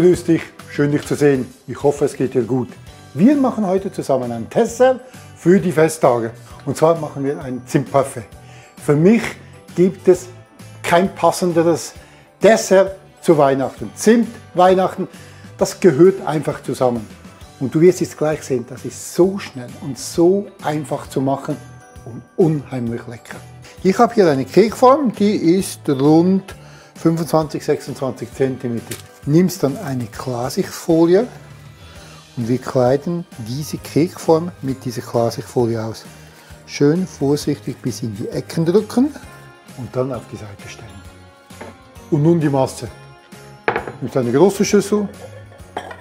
grüß dich, schön dich zu sehen. Ich hoffe, es geht dir gut. Wir machen heute zusammen ein Dessert für die Festtage. Und zwar machen wir ein Zimtparfait. Für mich gibt es kein passenderes Dessert zu Weihnachten. Zimt, Weihnachten, das gehört einfach zusammen. Und du wirst jetzt gleich sehen, das ist so schnell und so einfach zu machen und unheimlich lecker. Ich habe hier eine Kekform, die ist rund 25, 26 cm. Nimmst dann eine Klarsichtfolie und wir kleiden diese Kekform mit dieser Klarsichtfolie aus. Schön vorsichtig bis in die Ecken drücken und dann auf die Seite stellen. Und nun die Masse. Nimmst eine große Schüssel,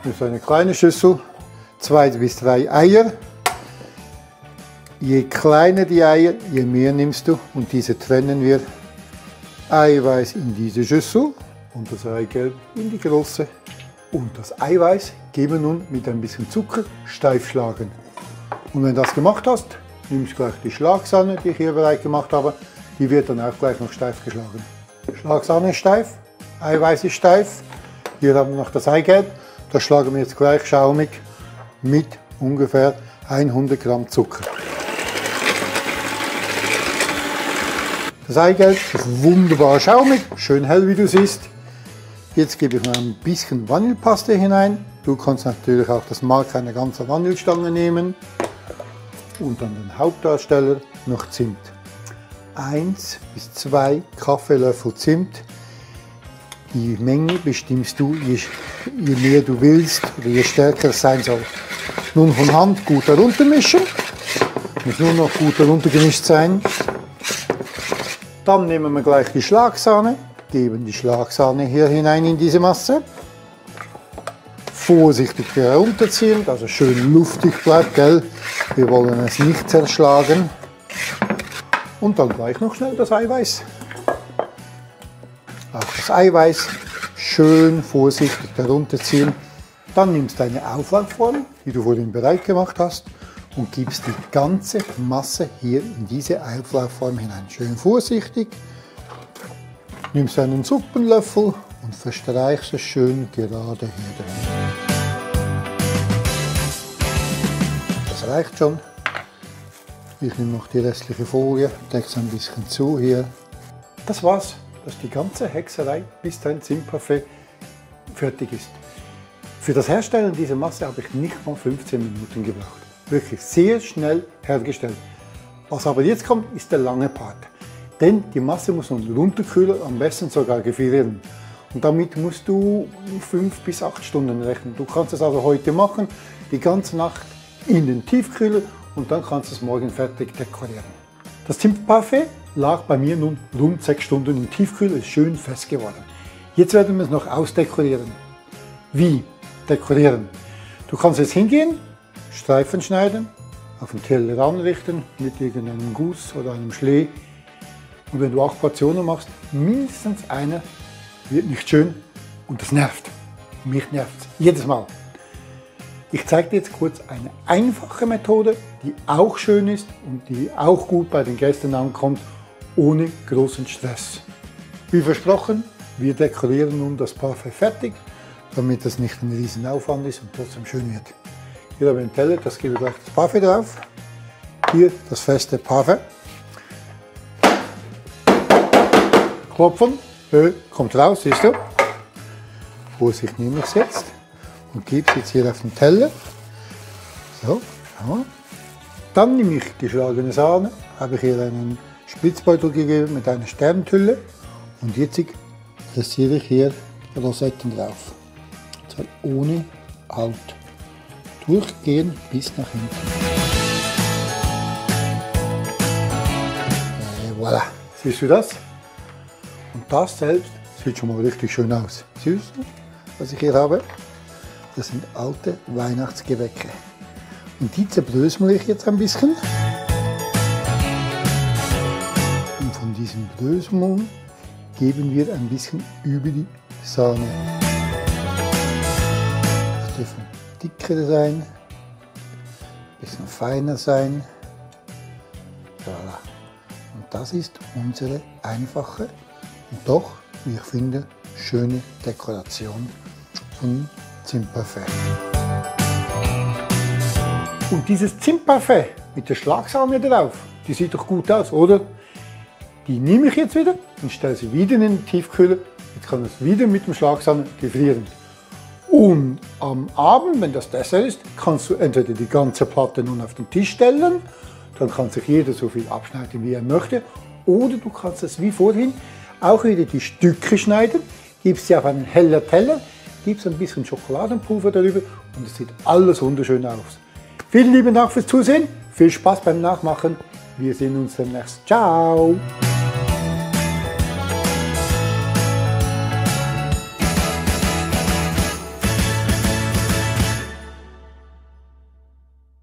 nimmst eine kleine Schüssel, zwei bis drei Eier. Je kleiner die Eier, je mehr nimmst du und diese trennen wir. Eiweiß in diese Schüssel und das Eigelb in die große. Und das Eiweiß geben wir nun mit ein bisschen Zucker steif schlagen. Und wenn du das gemacht hast, nimmst du gleich die Schlagsahne, die ich hier bereit gemacht habe. Die wird dann auch gleich noch steif geschlagen. Schlagsahne ist steif, Eiweiß ist steif. Hier haben wir noch das Eigelb. Das schlagen wir jetzt gleich schaumig mit ungefähr 100 Gramm Zucker. Das Eigelb ist wunderbar schaumig, schön hell wie du siehst. Jetzt gebe ich noch ein bisschen Vanillepaste hinein. Du kannst natürlich auch das Mark einer ganzen Vanillestange nehmen. Und dann den Hauptdarsteller noch Zimt. 1 bis 2 Kaffeelöffel Zimt. Die Menge bestimmst du, je, je mehr du willst oder je stärker es sein soll. Nun von Hand gut heruntermischen. Muss nur noch gut heruntergemischt sein. Dann nehmen wir gleich die Schlagsahne, geben die Schlagsahne hier hinein in diese Masse. Vorsichtig herunterziehen, dass es schön luftig bleibt, gell? Wir wollen es nicht zerschlagen. Und dann gleich noch schnell das Eiweiß. Auch das Eiweiß schön vorsichtig herunterziehen. Dann nimmst du eine Auflaufform, die du vorhin bereit gemacht hast und gibst die ganze Masse hier in diese Auflaufform hinein. Schön vorsichtig. Nimmst einen Suppenlöffel und verstreichst es schön gerade hier drin. Das reicht schon. Ich nehme noch die restliche Folie, decke es ein bisschen zu hier. Das war's. Das ist die ganze Hexerei, bis dein Zimtparfait fertig ist. Für das Herstellen dieser Masse habe ich nicht mal 15 Minuten gebraucht. Wirklich sehr schnell hergestellt. Was aber jetzt kommt, ist der lange Part. Denn die Masse muss nun runterkühlen, am besten sogar gefrieren. Und damit musst du 5 bis 8 Stunden rechnen. Du kannst es also heute machen, die ganze Nacht in den Tiefkühler und dann kannst du es morgen fertig dekorieren. Das Zimtparfait lag bei mir nun rund 6 Stunden im Tiefkühler, ist schön fest geworden. Jetzt werden wir es noch ausdekorieren. Wie? dekorieren. Du kannst jetzt hingehen, Streifen schneiden, auf den Teller anrichten mit irgendeinem Guss oder einem Schlee. Und wenn du acht Portionen machst, mindestens einer wird nicht schön und das nervt. Mich nervt es jedes Mal. Ich zeige dir jetzt kurz eine einfache Methode, die auch schön ist und die auch gut bei den Gästen ankommt, ohne großen Stress. Wie versprochen, wir dekorieren nun das Parfait fertig damit das nicht ein riesen Aufwand ist und trotzdem schön wird. Hier habe ich einen Teller, das gebe ich gleich das Parfait drauf. Hier das feste Parfait. Klopfen, Ö, kommt raus, siehst du. Vorsicht nehme ich es jetzt und gebe es jetzt hier auf den Teller. So, ja. Dann nehme ich geschlagene Sahne, habe ich hier einen Spritzbeutel gegeben mit einer Sterntülle und jetzt platziere ich hier Rosetten drauf soll ohne Halt durchgehen bis nach hinten. Äh, voilà. Siehst du das? Und das selbst sieht schon mal richtig schön aus. Siehst du, was ich hier habe? Das sind alte Weihnachtsgewäcke. Und die zerbrösel ich jetzt ein bisschen. Und von diesem Bröseln geben wir ein bisschen über die Sahne dicker sein, ein bisschen feiner sein. Voilà. Und das ist unsere einfache und doch, wie ich finde, schöne Dekoration von Zimtparfait. Und dieses Zimtparfait mit der Schlagsahne drauf, die sieht doch gut aus, oder? Die nehme ich jetzt wieder und stelle sie wieder in den Tiefkühler. Jetzt kann es wieder mit dem Schlagsahne gefrieren. Und am Abend, wenn das Dessert ist, kannst du entweder die ganze Platte nun auf den Tisch stellen, dann kann sich jeder so viel abschneiden, wie er möchte, oder du kannst es wie vorhin auch wieder die Stücke schneiden, gibst sie auf einen heller Teller, gibst ein bisschen Schokoladenpulver darüber und es sieht alles wunderschön aus. Vielen lieben Dank fürs Zusehen, viel Spaß beim Nachmachen, wir sehen uns demnächst. Ciao!